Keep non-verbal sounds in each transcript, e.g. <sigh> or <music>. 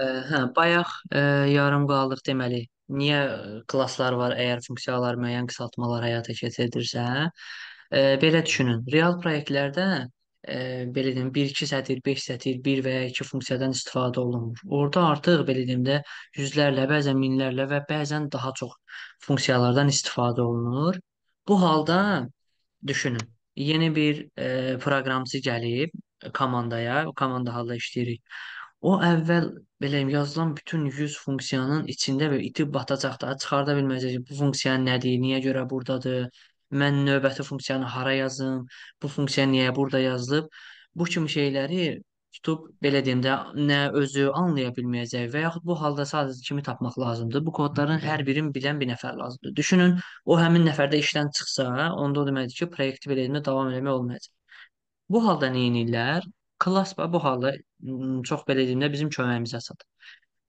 Ə, Hə, bayaq ə, yarım qaldıq deməli. Niyə ə, klasslar var əgər funksiyalar müəyyən qısaltmalar həyata keçirirsə? Ə, belə düşünün. Real proyektlərdə ə, belə deyim 1-2 sətir, 5 sətir, 1 və ya 2 funksiyadan istifadə olunmur. Orada artıq belə deyim də yüzlərlə, bəzən minlərlə və bəzən daha çox funksiyalardan istifadə olunur. Bu halda düşünün. Yeni bir ə, proqramçı gəlib komandaya, o komanda halda işləyirik. O əvvəl belə yazılan bütün 100 funksiyanın içində və itib batacaq da, çıxarda bilməyəcək bu funksiya nədir, niyə görə burdadır, mən növbəti funksiyanı hara yazım, bu funksiya niyə burada yazılıb. Bu kimi şeyləri tutub belə deyim də nə özü anlaya bilməyəcək və yaxud bu halda sadəcə kimi tapmaq lazımdır. Bu kodların hər birini bilən bir nəfər lazımdır. Düşünün, o həmin nəfərdə işdən çıxsa, onda o deməkdir ki, proyekti belə etmə davam eləmək olmayacaq. Bu halda nə edirlər? Klass bu halda m, çox belə deyim də bizim köməyimizə çatır.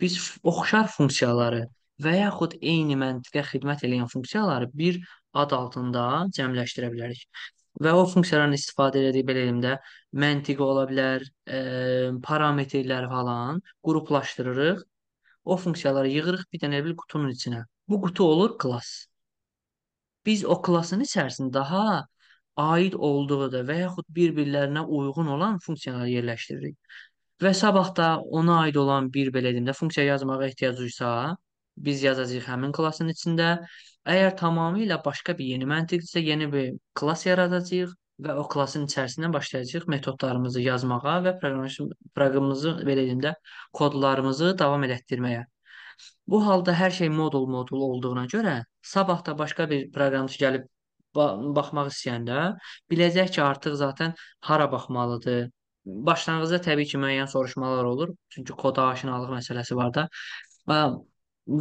Biz oxşar funksiyaları və yaxud eyni məntiqə xidmət edən funksiyaları bir ad altında cəmləşdirə bilərik. Və o funksiyaların istifadə etdiyi belə deyim də məntiqi ola bilər, e, parametrlər falan qruplaşdırırıq. O funksiyaları yığırıq bir dənə bir qutunun içinə. Bu qutu olur klass. Biz o klassın içərisində daha aid olduğu da və yaxud bir-birlərinə uyğun olan funksiyaları yerləşdiririk. Və sabah da ona aid olan bir belə deyim də funksiya yazmağa ehtiyac duysa, biz yazacağıq həmin klassın içində. Əgər tamamilə başqa bir yeni məntiqdirsə, yeni bir klass yaradacağıq və o klassın içərisindən başlayacağıq metodlarımızı yazmağa və proqram- proqramımızı belə deyim də kodlarımızı davam elətdirməyə. Bu halda hər şey modul modul olduğuna görə sabah da başqa bir proqramçı gəlib baxmaq istəyəndə biləcək ki, artıq zaten hara baxmalıdır. Başlanğıcda təbii ki, müəyyən soruşmalar olur. Çünki koda aşinalıq məsələsi var da.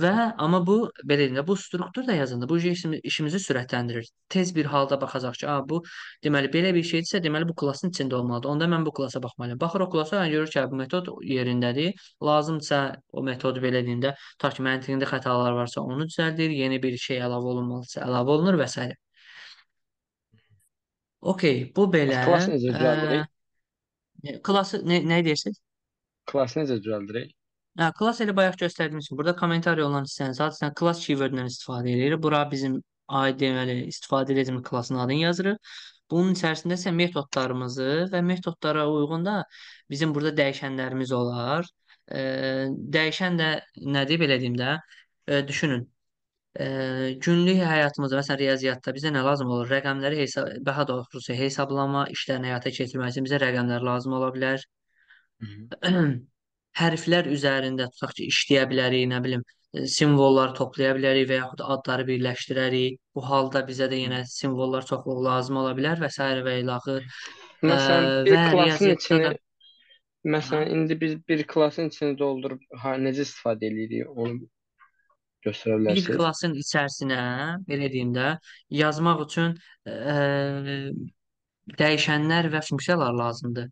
Və amma bu belə deyim də bu struktur da yazında bu işimi, işimizi sürətləndirir. Tez bir halda baxacaq ki, a bu deməli belə bir şeydirsə, deməli bu klassın içində olmalıdır. Onda mən bu klassa baxmalıyam. Baxır o klassa, görür ki, bu metod yerindədir. Lazımsa o metodu belə deyim də Ta ki məntiqində xətalar varsa onu düzəldir, yeni bir şey əlavə olunmalısa əlavə olunur və s. Okey, bu belə. Bəs klassı necə düzəldirik? Ə, klası nə, nə deyirsiniz? Klassı necə düzəldirik? Hə, klass elə bayaq göstərdiyimiz kimi burada kommentariya olan hissənin sadəcə klass keyword-dən istifadə edirik. Bura bizim aid deməli istifadə edəcəyimiz klassın adını yazırıq. Bunun içərisində isə metodlarımızı və metodlara uyğun da bizim burada dəyişənlərimiz olar. Ə, dəyişən də nədir belə deyim də? Ə, düşünün. Ə, günlük həyatımızda, məsələn, riyaziyyatda bizə nə lazım olur? Rəqəmləri hesab, daha doğrusu hesablama işlərini həyata keçirmək üçün bizə rəqəmlər lazım ola bilər. Hı -hı. <clears throat> hərflər üzərində tutaq ki, işləyə bilərik, nə bilim, e, simvollar toplaya bilərik və yaxud adları birləşdirərik. Bu halda bizə də yenə simvollar çoxluğu lazım ola bilər və s. və ilaxır. Ə, Məsələn, bir və klassın riyaziyyatda içini da Aha. məsələn indi biz bir klassın içini doldurub ha necə istifadə edirik onu göstərə bir bilərsiniz? klassın içərisinə belə deyim də yazmaq üçün ə, dəyişənlər və funksiyalar lazımdır.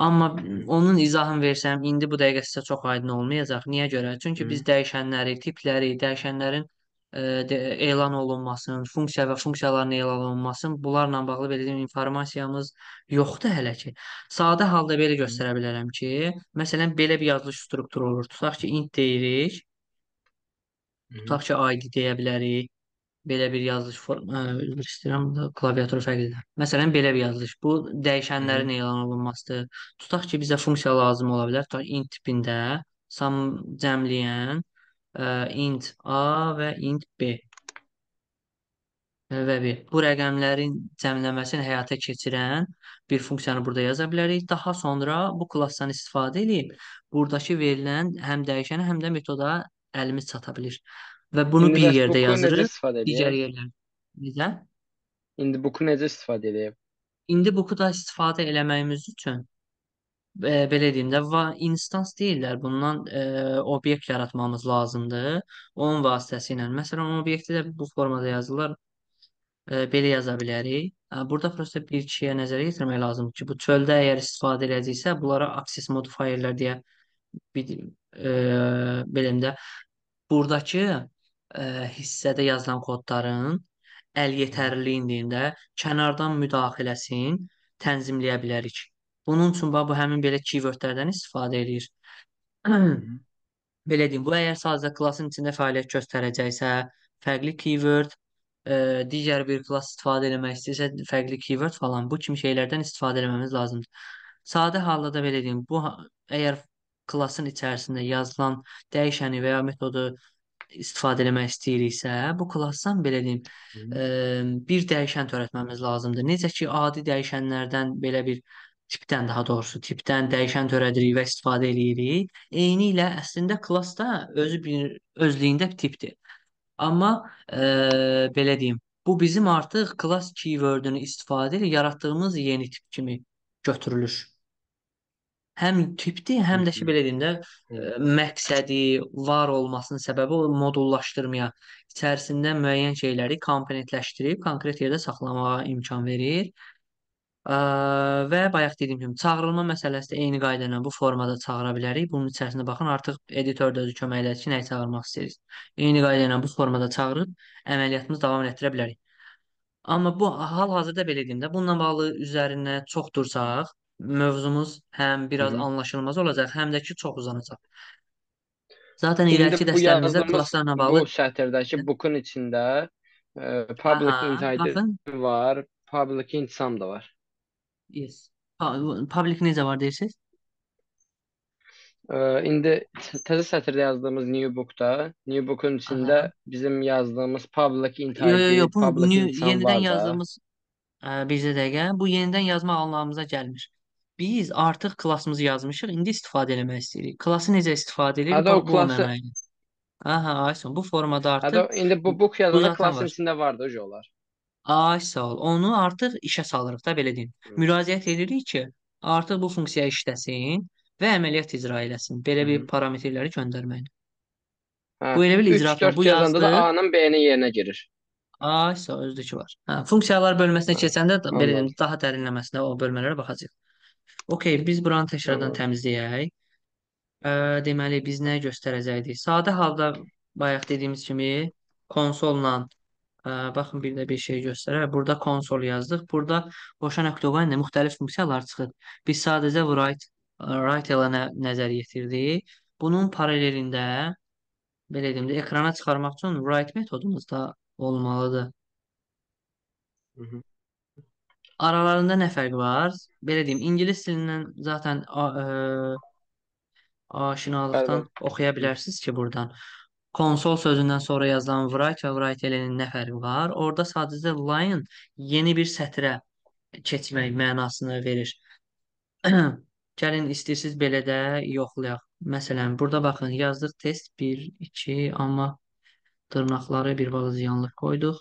Amma onun izahını versəm, indi bu dəqiqə sizə çox aydın olmayacaq. Niyə görə? Çünki Hı. biz dəyişənləri, tipləri, dəyişənlərin e, də, elan olunmasının, funksiya və funksiyaların elan olunmasının bunlarla bağlı belə deyim informasiyamız yoxdur hələ ki. Sadə halda belə göstərə bilərəm ki, məsələn belə bir yazılış strukturu olur. Tutaq ki, int deyirik. Tutaq ki, ID deyə bilərik. Belə bir yazılış form, üzr istəyirəm, da klaviatura fərqlidir. Məsələn, belə bir yazılış. Bu dəyişənlərin elan olunmasıdır. Tutaq ki, bizə funksiya lazım ola bilər. Tutaq int tipində sum cəmləyən ə, int A və int B və B. Bu rəqəmlərin cəmləməsini həyata keçirən bir funksiyanı burada yaza bilərik. Daha sonra bu klassdan istifadə edib buradakı verilən həm dəyişənə, həm də metoda əlimiz çata bilir. Və bunu İndi bir yerdə buku yazırıq, digər yerlərdə. Necə? İndi buku necə istifadə edək? İndi bu-da istifadə eləməyimiz üçün e, belə deyim də instans deyirlər. Bundan e, obyekt yaratmamız lazımdır. Onun vasitəsilə. Məsələn, obyekti də bu formada yazırlar. E, belə yaza bilərik. Burada prosta bir şeyə nəzərə yetirmək lazımdır ki, bu çöldə əgər istifadə edəcəksə, bunlara access modifierlər deyə bir e, beləm də buradakı e, hissədə yazılan kodların əl yetərliliyində kənardan müdaxiləsin tənzimləyə bilərik. Bunun üçün bu həmin belə keywordlərdən istifadə edir. Belə deyim, bu əgər sadəcə klassın içində fəaliyyət göstərəcəksə, fərqli keyword, e, digər bir klass istifadə etmək istəyirsə, fərqli keyword falan bu kimi şeylərdən istifadə etməmiz lazımdır. Sadə halda da belə deyim, bu əgər klassın içərisində yazılan dəyişəni və ya metodu istifadə etmək istəyiriksə, bu klassdan belə deyim, e, bir dəyişən törətməmiz lazımdır. Necə ki, adi dəyişənlərdən belə bir tipdən daha doğrusu tipdən dəyişən törədirik və istifadə eləyirik. Eynilə əslində klass da özü bir özlüyündə bir tipdir. Amma e, belə deyim, bu bizim artıq klass keywordunu istifadə ilə yaratdığımız yeni tip kimi götürülür. Həm tipdir, həm də ki, belə deyim də, e, məqsədi, var olmasının səbəbi o modullaşdırmaya, içərisində müəyyən şeyləri komponentləşdirib konkret yerdə saxlamağa imkan verir. Ə, və bayaq dediyim kimi çağırılma məsələsi də eyni qayda ilə bu formada çağıra bilərik. Bunun içərisində baxın, artıq editor da özü köməklədir ki, nəyi çağırmaq istəyirik. Eyni qayda ilə bu formada çağırıb əməliyyatımızı davam etdirə bilərik. Amma bu hal-hazırda belə deyim də, bununla bağlı üzərində çox dursaq, mövzumuz həm Hı biraz hı. anlaşılmaz olacaq, həm də ki çox uzanacaq. Zaten İndi irəli bu dərslərimizdə yazdığımız klasslarla bu bağlı sətirdəki book'un içində e, public int aha, baxın, var, public int sum da var. yes. Pa- Public necə var deyirsiniz? E, indi t- təzə sətirdə yazdığımız new book'da, new book'un içində Aha. bizim yazdığımız public Yo yo yo bu public new, int sum yenidən var da. yazdığımız ə, bizə dəqiqə bu yenidən yazma anlamımıza gəlmir. Biz artıq klassımızı yazmışıq, indi istifadə etmək istəyirik. Klassı necə istifadə edirik? Hada o o gəlir. Aha, Ayson, bu formada hada artıq indi bu book yazanda zaten klassın var. içində var da olar. Ay sağ ol. Onu artıq işə salırıq da belə deyim. Hı Müraciət edirik ki, artıq bu funksiya işləsin və əməliyyat icra eləsin. Belə bir hı. parametrləri göndərməklə. Hə, Bu elə bil icraatla bu 3-4 yazanda da yazdı. A-nın B-nin yerinə girir. Ay sağ ol, özdəki var. Hə, funksiyalar bölməsinə Hə, keçəndə da- belə deyim, daha dərinləməsinə o bölmələrə baxacağıq. Okay, biz buranı təkrardan təmizləyək. Ə, deməli biz nə göstərəcəkdik? Sadə halda bayaq dediyimiz kimi konsolla Ə, baxın bir də bir şey göstərər. Burada konsol yazdıq. Burada qoşa nöqtə ilə müxtəlif funksiyalar çıxır. Biz sadəcə write, write ilə nə, nəzər yetirdik. Bunun paralelində belə deyim də ekrana çıxarmaq üçün write metodumuz da olmalıdır. Hı hı. Aralarında nə fərq var? Belə deyim, ingilis dilindən zaten a, ə, Bəli, aşinalıqdan bəli. oxuya bilərsiniz ki, buradan konsol sözündən sonra yazılan write və write elenin nə fərqi var? Orada sadəcə line yeni bir sətrə keçmək mənasını verir. <clears throat> Gəlin istəyirsiniz belə də yoxlayaq. Məsələn, burada baxın, yazdıq test 1, 2, amma dırnaqları bir balaca yanlış qoyduq.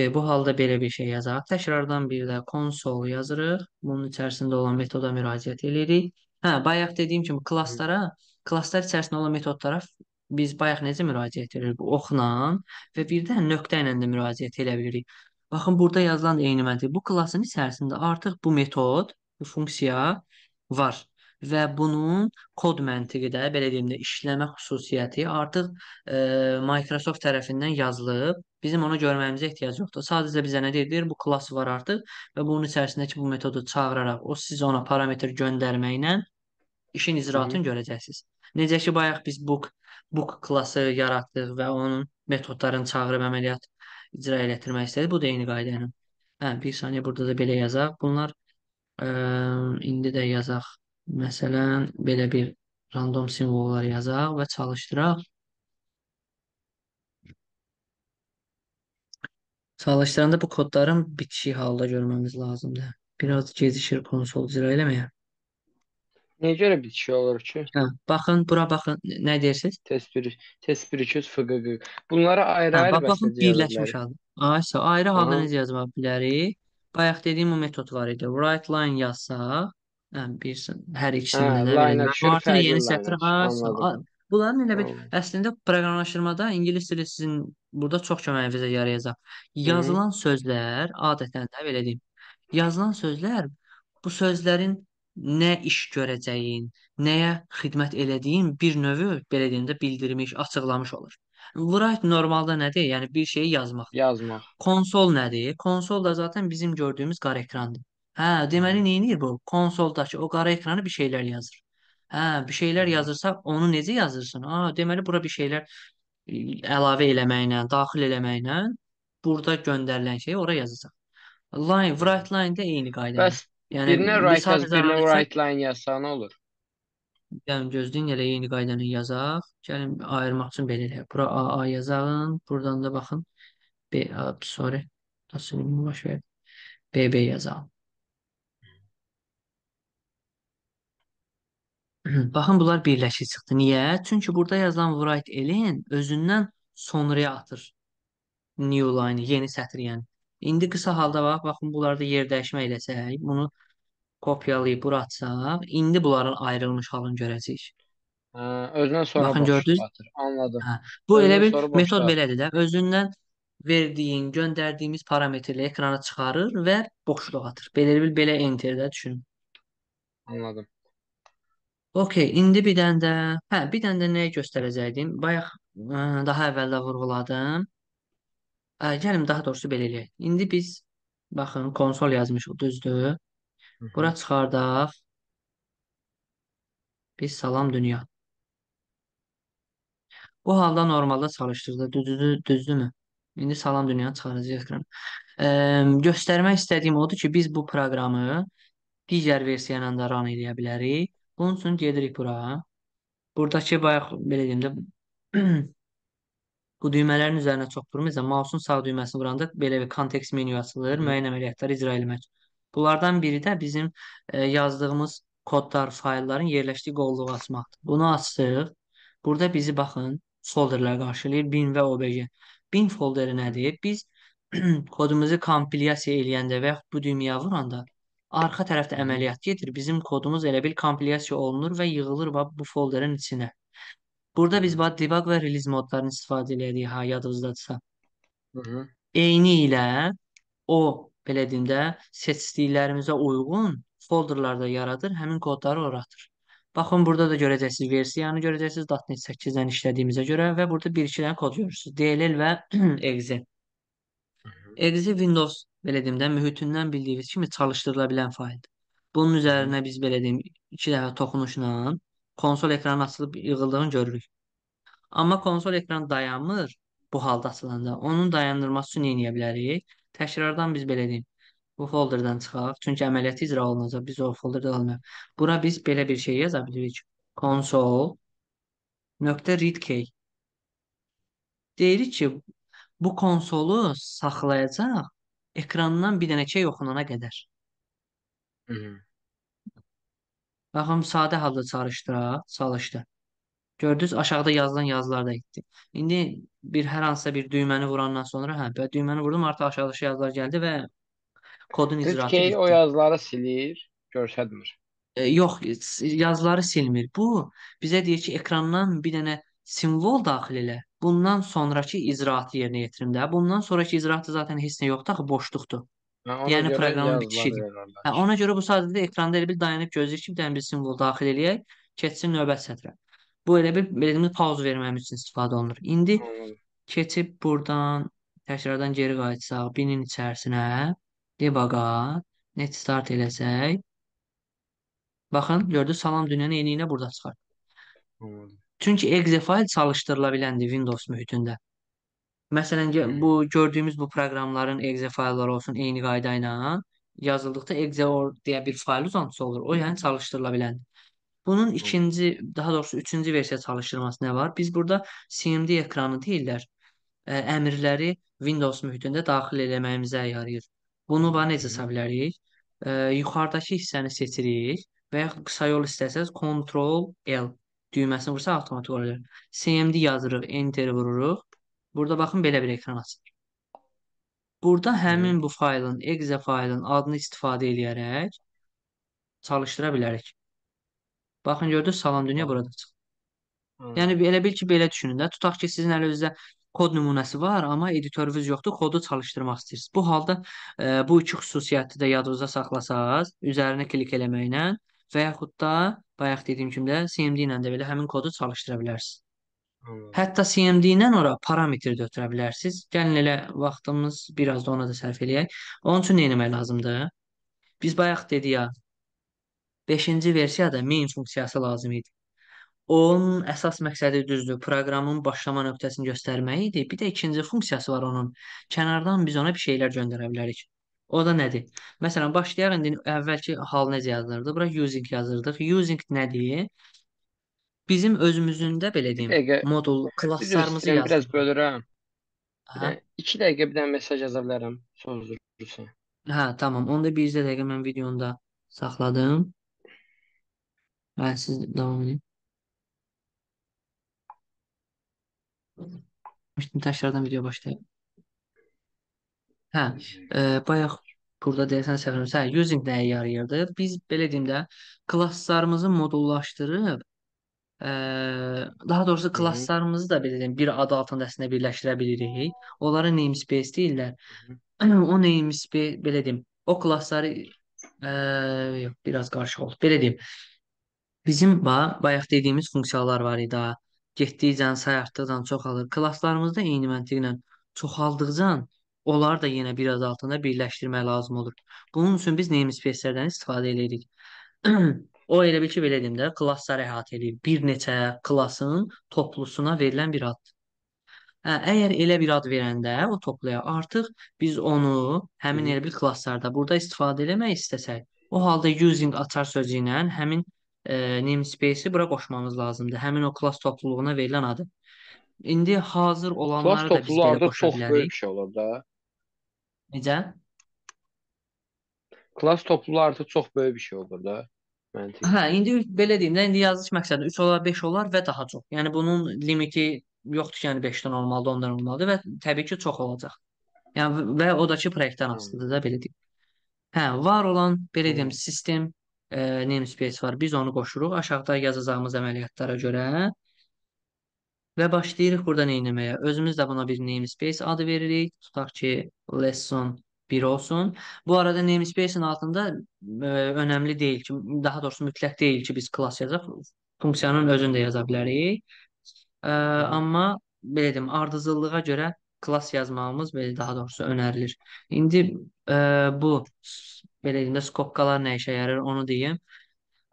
Və bu halda belə bir şey yazaq. Təkrardan bir də konsol yazırıq. Bunun içərisində olan metoda müraciət edirik. Hə, bayaq dediyim kimi klasslara, klasslar içərisində olan metodlara biz bayaq necə müraciət edirik? Oxla və bir də nöqtə ilə də müraciət edə bilirik. Baxın, burada yazılan eyni məntiq. Bu klassın içərisində artıq bu metod, bu funksiya var. Və bunun kod məntiqi də, belə deyim də, işləmə xüsusiyyəti artıq e, Microsoft tərəfindən yazılıb. Bizim onu görməyimizə ehtiyac yoxdur. Sadəcə bizə nə deyir? Bu klass var artıq və bunun içərisindəki bu metodu çağıraraq o siz ona parametr göndərməklə işin icraatını görəcəksiniz. Necə ki, bayaq biz book, book klassı yaratdıq və onun metodlarını çağırıb əməliyyat icra elətdirmək istədik. Bu da eyni qayda ilə. Hə, bir saniyə burada da belə yazaq. Bunlar ə, indi də yazaq. Məsələn, belə bir random simvollar yazaq və çalışdıraq. Çalışdıranda bu kodların bitişik halda görməmiz lazımdır. Biraz gecikir konsol icra eləməyə. Niyə görə şey olur ki? Hə, baxın, bura baxın. Nə deyirsiniz? Test 1, test 1 200 FQQ. Bunları Hə, ayrı-ayrı bəs baxın birləşmiş halda. Aysa ayrı halda necə yazmaq bilərik? Bayaq dediyim o metod var idi. Write line yazsaq, hə, bir hər Hə, ikisində də belə fərqli yeni sətir. Anladım. Bunların elə bir əslində proqramlaşdırmada ingilis dili sizin burada çox köməyinizə yarayacaq. Hı -hı. Yazılan sözlər adətən də belə deyim. Yazılan sözlər bu sözlərin nə iş görəcəyin, nəyə xidmət elədiyin bir növü belə deyim də bildirmiş, açıqlamış olur. Write normalda nədir? Yəni bir şeyi yazmaq. Yazmaq. Konsol nədir? Konsol da zaten bizim gördüyümüz qara ekrandır. Hə, deməli hı. neyniyir bu? Konsoldakı o qara ekrana bir şeylər yazır. Hə, bir şeylər yazırsa onu necə yazırsın? Aa, deməli bura bir şeylər e, əlavə eləməklə, daxil eləməklə burada göndərilən şeyi ora yazacaq. Line, write line də eyni qaydadır. Bəs Yəni birinə biz right yaz, birinə right line yazsa nə olur? yəni gözləyin elə eyni qaydanı yazaq. Gəlin ayırmaq üçün belə eləyək. Bura AA yazağın, buradan da baxın B, a, sorry. Nasıl baş ver. BB yazalım. <clears throat> Baxın bunlar birləşik çıxdı. Niyə? Çünki burada yazılan write elin özündən sonraya atır new line, yeni sətr yəni. İndi qısa halda bax, baxın bunlarda yer dəyişmə eləsək, bunu kopyalayıb bura atsaq, indi bunların ayrılmış halını görəcəyik. Hə, özündən sonra Baxın gördünüz? atır. Anladım. Hə. Bu elə Özündən bir sonra metod belədir də. Özündən verdiyin, göndərdiyimiz parametrləri ekrana çıxarır və boşluq atır. Belə bir belə enterdə düşünün. Anladım. Okey, indi bir dənə də, hə, bir dənə də nəyi göstərəcəkdim? Bayaq ə, daha əvvəldə vurğuladım. Ə, gəlin daha doğrusu belə eləyək. İndi biz baxın konsol yazmışıq, düzdür? Hı Bura hı. çıxardaq. Biz salam dünya. Bu halda normalda çalışdırdı. Düzdür, düzdürmü? İndi salam dünyanı çıxaracağıq ekrana. Ə, göstərmək istədiyim odur ki, biz bu proqramı digər versiya ilə də run edə bilərik. Bunun üçün gedirik bura. Buradakı bayaq belə deyim də <clears throat> Bu düymələrin üzərinə çox vurmayacaq. Mausun sağ düyməsini vuranda belə bir kontekst menyu açılır. Müəyyən əməliyyatları icra etmək. Bunlardan biri də bizim e, yazdığımız kodlar, faylların yerləşdiyi qovluğu açmaqdır. Bunu açsaq, burada bizi baxın, folderlər qarşılayır. Bin və OBJ. Bin folderi nədir? Biz <clears throat> kodumuzu kompilyasiya eləyəndə və yaxud bu düyməyə vuranda arxa tərəfdə əməliyyat gedir. Bizim kodumuz elə bil kompilyasiya olunur və yığılır bax bu folderin içinə. Burada biz bax debug və release modlarını istifadə eləyirik, ha, yadınızdadırsa. Eyni ilə o, belə deyim də, seçdiklərimizə uyğun folderlarda yaradır, həmin kodları ora atır. Baxın, burada da görəcəksiniz versiyanı görəcəksiniz .NET 8-dən işlədiyimizə görə və burada bir-iki dənə kod görürsünüz. DLL və <clears throat> exe. Exe Windows, belə deyim də, mühitindən bildiyiniz kimi çalışdırıla bilən fayldır. Bunun üzərinə biz belə deyim, iki dəfə toxunuşla konsol ekranı açılıb yığıldığını görürük. Amma konsol ekran dayanmır bu halda açılanda. Onun dayandırması üçün nə edə bilərik? Təkrardan biz belə deyim. Bu folderdən çıxaq. Çünki əməliyyat icra olunacaq. Biz o folderdə olmayaq. Bura biz belə bir şey yaza bilirik. Console.readkey. Deyirik ki, bu konsolu saxlayacaq ekrandan bir dənə key oxunana qədər. Hı. Baxın, sadə halda çalışdıraq. Çalışdı. Gördünüz, aşağıda yazılan yazılar da etdi. İndi bir hər hansısa bir düyməni vurandan sonra, hə, və düyməni vurdum, artıq aşağıdakı yazılar gəldi və kodun icraatı Ritkey o bitdi. yazıları silir, göstərmir. E, yox, yazıları silmir. Bu bizə deyir ki, ekrandan bir dənə simvol daxil elə. Bundan sonrakı icraatı yerinə yetirim də. Bundan sonraki icraatı zaten heç nə yoxdur, axı boşluqdur. Ona Yəni proqramın bitişidir. Hə, ona görə bu sadəcə ekranda elə bir dayanıb gözləyir ki, bir dənə bir simvol daxil eləyək, keçsin növbət sətrə. Bu elə bir belə pauz verməmiz üçün istifadə olunur. İndi keçib buradan təkrardan geri qayıtsaq binin içərisinə debuga net start eləsək baxın gördünüz salam dünyanın eyni ilə burada çıxar. Anladım. Çünki exe fayl çalışdırıla biləndir Windows mühitində. Məsələn hı. bu gördüyümüz bu proqramların exe faylları olsun eyni qayda ilə yazıldıqda exe or deyə bir fayl uzantısı olur. O yəni çalışdırıla biləndir. Bunun ikinci, daha doğrusu üçüncü versiya çalışdırması nə var? Biz burada CMD ekranı deyirlər. ə, əmrləri Windows mühitində daxil eləməyimizə yarayır. Bunu bax necə hı. seçə bilərik? Ə, yuxarıdakı hissəni seçirik və ya qısa yol istəsəz Ctrl L düyməsini vursaq avtomatik olaraq. CMD yazırıq, Enter vururuq. Burada baxın belə bir ekran açılır. Burada həmin bu faylın, exe faylın adını istifadə edərək çalışdıra bilərik. Baxın gördünüz, Salam Dünya burada çıxır. Yəni belə bil ki, belə düşünün də. Tutaq ki, sizin əlinizdə kod nümunəsi var, amma editorunuz yoxdur, kodu çalışdırmaq istəyirsiniz. Bu halda e, bu iki xüsusiyyəti də yadınızda saxlasaz, üzərinə klik eləməklə və yaxud da bayaq dediyim kimi də CMD ilə də belə həmin kodu çalışdıra bilərsiniz. Anladım. Hətta CMD ilə ora parametr də ötürə bilərsiniz. Gəlin elə vaxtımız biraz da ona da sərf eləyək. Onun üçün nə etmək lazımdır? Biz bayaq dedik ya, 5-ci versiyada main funksiyası lazım idi. Onun əsas məqsədi düzdür, proqramın başlama nöqtəsini göstərmək idi. Bir də ikinci funksiyası var onun. Kənardan biz ona bir şeylər göndərə bilərik. O da nədir? Məsələn, başlayaq indi əvvəlki hal necə yazılırdı? Bura using yazırdıq. Using nədir? Bizim özümüzün də belə Bir deyim, dəqiqə modul klasslarımızı istəyirəm biraz bölürəm. Bir də 2 dəqiqə bir dənə mesaj yaza bilərəm. Sözlürsən. Hə, tamam. Onda bircə dəqiqə mən videonu da saxladım. Hə, siz davam edin. Təkrardan video başlayaq. Hə, e, bayaq burada deyəsən səhvləmirəmsə, hə, using nəyə yarayırdı? Biz belə deyim də, klasslarımızı modullaşdırıb, e, daha doğrusu klasslarımızı da belə deyim, bir adı altında əslində birləşdirə bilirik. Onlara namespace deyirlər. <clears throat> O namespace belə deyim, o klassları e, yox, biraz qarışıq oldu. Belə deyim, bizim ba bayaq dediyimiz funksiyalar var idi. Getdikcə, say artdıqca çoxalır. Klasslarımızda eyni məntiqlə çoxaldıqca onları da yenə bir adı altında birləşdirmək lazım olur. Bunun üçün biz namespace-lərdən istifadə edirik. <clears throat> O elə bil ki, belə deyim də, klassları əhatə edir. Bir neçə klassın toplusuna verilən bir ad. Hə, əgər elə bir ad verəndə o topluya artıq biz onu həmin elə bir klasslarda burada istifadə eləmək istəsək, o halda using açar sözü ilə həmin e, namespace-i bura qoşmamız lazımdır. Həmin o klass topluluğuna verilən adı. İndi hazır Klass olanları da biz belə qoşa çox böyük bilərik. şey olur da. Necə? Klass topluluğu artıq çox böyük bir şey olur da. Məntiqən. Hə, indi belə deyim də, indi yazılış məqsədi 3 olar, 5 olar və daha çox. Yəni bunun limiti yoxdur ki, yəni 5-dən olmalıdır, 10-dan olmalıdır və təbii ki, çox olacaq. Yəni və o da ki, proyektdən Anladım. asılıdır da belə deyim. Hə, var olan belə deyim Hı. sistem e, namespace var. Biz onu qoşuruq aşağıda yazacağımız əməliyyatlara görə və başlayırıq burada nə etməyə. Özümüz də buna bir namespace adı veririk. Tutaq ki, lesson 1 olsun. Bu arada namespace-in altında e, önəmli deyil ki, daha doğrusu mütləq deyil ki, biz klass yazaq. Funksiyanın özünü də yaza bilərik. E, Hı hı. amma belə deyim, ardıcıllığa görə klass yazmağımız belə daha doğrusu önərilir. İndi e, bu belə deyim də skopkalar nə işə yarır onu deyim.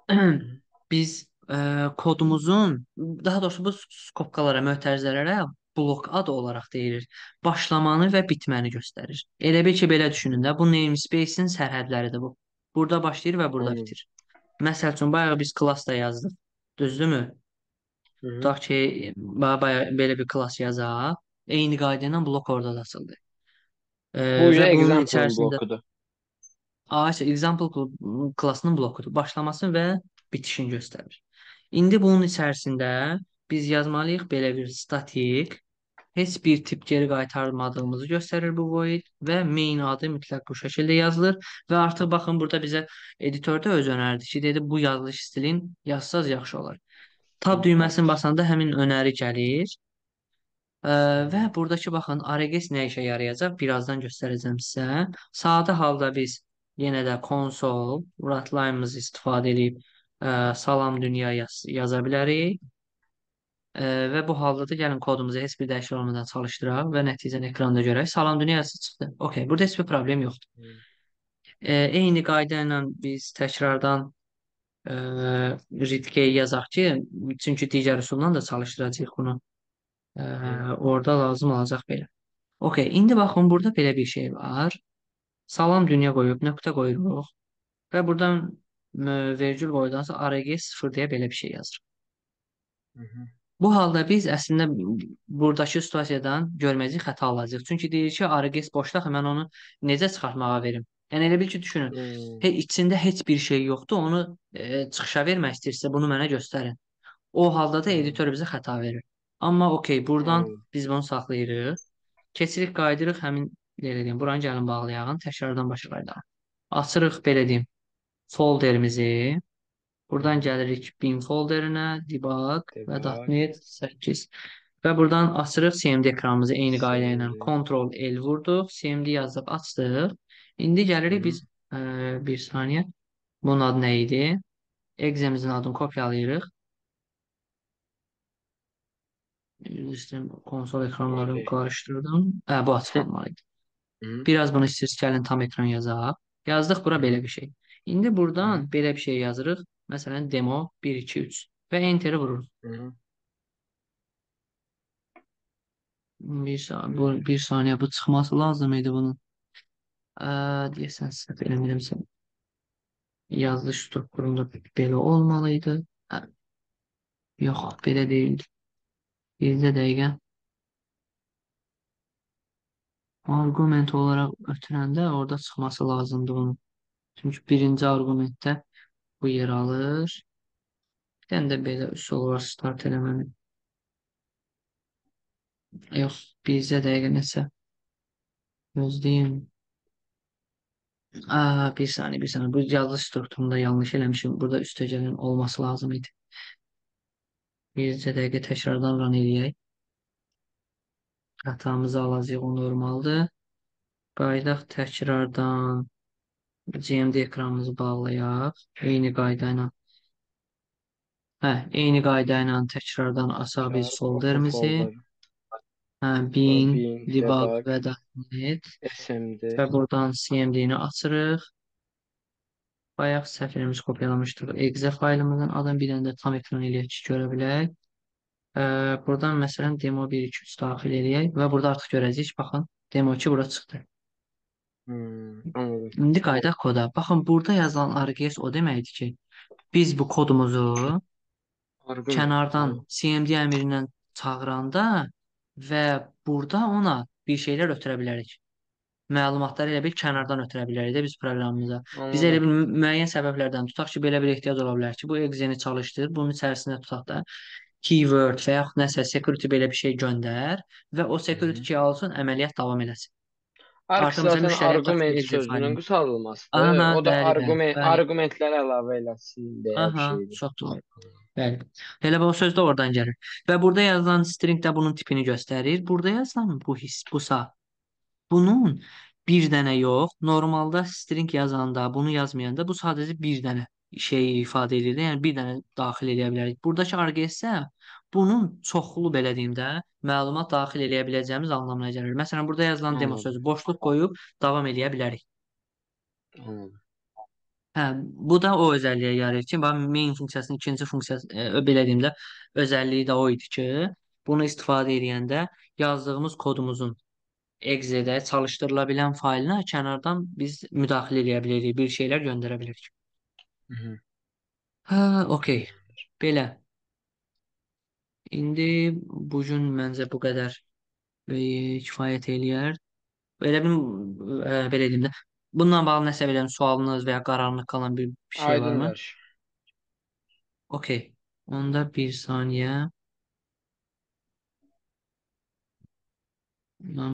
<clears throat> Biz e, kodumuzun daha doğrusu bu skopkalara, mötərizələrə blok ad olaraq deyilir. Başlamanı və bitməni göstərir. Elə bil ki, belə düşünün də, bu namespace-in sərhədləridir bu. Burada başlayır və burada Anladım. bitir. Məsəl üçün, bayaq biz klass da yazdıq. Düzdürmü? Hı hı. Tutaq ki, ba- bayaq belə bir klass yazaq. Eyni qayda ilə blok orada da açıldı. E, Bu və bunun içərisində blokudur. Ağac example kl- klassının blokudur. Başlamasını və bitişini göstərir. İndi bunun içərisində biz yazmalıyıq belə bir statik, heç bir tip geri qaytarmadığımızı göstərir bu void və main adı mütləq bu şəkildə yazılır və artıq baxın burada bizə editorda öz önərdi ki, dedi bu yazılış stilin yazsaz yaxşı olar. Tab düyməsini basanda həmin önəri gəlir. Ə, və buradakı baxın Arregis nə işə yarayacaq? Birazdan göstərəcəm sizə. Sadə halda biz yenə də console rahatlayımızı istifadə edib ə, salam dünya yaz yaza bilərik. Ə, və bu halda da gəlin kodumuzu heç bir dəyişiklik olmadan çalışdıraq və nəticəni ekranda görək. Salam dünya yazısı çıxdı. Okay, burada heç bir problem yoxdur. Hı. Ə, eyni qayda ilə biz təkrardan ə, readkey yazaq ki, çünki digər üsulla da çalışdıracağıq bunu. Ə, orada lazım olacaq belə. Okey, indi baxın burada belə bir şey var. Salam dünya qoyub nöqtə qoyuruq və buradan vergül qoyudansa arg 0 deyə belə bir şey yazırıq. Hı hı. Bu halda biz əslində buradakı situasiyadan görməcək xəta alacağıq. Çünki deyir ki, arg boşda mən onu necə çıxartmağa verim? Yəni elə bil ki, düşünün. Hı. He, içində heç bir şey yoxdur. Onu e, çıxışa vermək istəyirsə bunu mənə göstərin. O halda da editor bizə xəta verir. Amma okey, buradan Anladım. biz bunu saxlayırıq. Keçirik, qaydırıq həmin belə deyim, buranı gəlin bağlayaq, təkrardan başa qaydaq. Açırıq belə deyim, folderimizi. Buradan gəlirik bin folderinə, debug və. .NET 8. Və buradan açırıq CMD ekranımızı eyni qayda ilə. Ctrl L vurduq, CMD yazıb açdıq. İndi gəlirik biz ə, bir saniyə. Bunun adı nə idi? Exemizin adını kopyalayırıq. Üzr konsol ekranları qarışdırdım. Hə, bu açıq olmalı idi. Biraz bunu istəyirsiniz gəlin tam ekran yazaq. Yazdıq bura belə bir şey. İndi buradan hı. belə bir şey yazırıq. Məsələn, demo 1 2 3 və enteri vururuq. Hı. Bir, sa- bu, bir saniyə bu çıxması lazım idi bunun. Ə, deyəsən səhv eləmirəmsə yazılış strukturunda belə olmalıydı. Hə, yox, belə deyil. Bircə dəqiqə. Arqument olaraq ötürəndə orada çıxması lazımdır bunun. Çünki birinci arqumentdə bu yer alır. Bir dənə də belə üsul var start eləmənin. Yox, bircə dəqiqə nəsə gözləyin. Aa, bir saniyə, bir saniyə. Bu yazılış strukturunda yanlış eləmişim. Burada üstəgəlin olması lazım idi. Bircə dəqiqə təkrardan run eləyək. Xətamızı alacağıq, o normaldır. Qayıdaq təkrardan CMD ekranımızı bağlayaq. Eyni qayda ilə. Hə, eyni qayda ilə təkrardan açaq biz folderimizi. folder. Hə, bin, debug və .NET SMD. və buradan CMD-ni açırıq. Bayaq səhv eləmiş kopyalamışdıq. Exe faylımızın adını bir dənə də tam ekran eləyək ki, görə bilək. Ə, buradan məsələn demo 1 2 3 daxil eləyək və burada artıq görəcəyik. Baxın, demo 2 bura çıxdı. Hmm, anladım. İndi qayıdaq koda. Baxın, burada yazılan argz o deməkdir ki, biz bu kodumuzu Argument. kənardan CMD əmrindən çağıranda və burada ona bir şeylər ötürə bilərik. Məlumatları elə bil kənardan ötürə bilərik də biz proqramımıza. Biz elə Anladım. bir müəyyən səbəblərdən tutaq ki, belə bir ehtiyac ola bilər ki, bu Excel-i çalışdır, bunun içərisində tutaq da keyword və yaxud nəsə security belə bir şey göndər və o security-yi alsın, əməliyyat davam eləsin. Artıq məsələn zaten ki, argument Excel sözünün faylını. qısaldılmasıdır. Aha, O da bəli, bəli, argument bəli. argumentlər əlavə eləsin deyə bir Aha, şeydir. çox doğru. Bəli. Elə bu söz də oradan gəlir. Və burada yazılan string də bunun tipini göstərir. Burada yazılan bu his, bu sa. Bunun bir dənə yox, normalda string yazanda, bunu yazmayanda bu sadəcə bir dənə şeyi ifadə edir. də, Yəni bir dənə daxil edə bilərik. Buradakı arqa isə bunun çoxlu belə deyim də, məlumat daxil edə biləcəyimiz anlamına gəlir. Məsələn, burada yazılan demo sözü boşluq qoyub davam edə bilərik. Anladım. Hə, bu da o özəlliyə yarayır ki, bax main funksiyasının ikinci funksiyası, e, belə deyim də, özəlliyi də o idi ki, bunu istifadə edəndə yazdığımız kodumuzun Exe-də çalışdırıla bilən faylinə kənardan biz müdaxilə edə bilərik, bir şeylər göndərə bilərik. Hı -hı. Hə, okey. Belə. İndi bu gün məncə bu qədər e, kifayət eləyər. Elə bilim e, belə deyim də. Bununla bağlı nəsə belə sualınız və ya qaranlıq qalan bir, bir şey Aydın varmı? Okey. Onda bir saniye.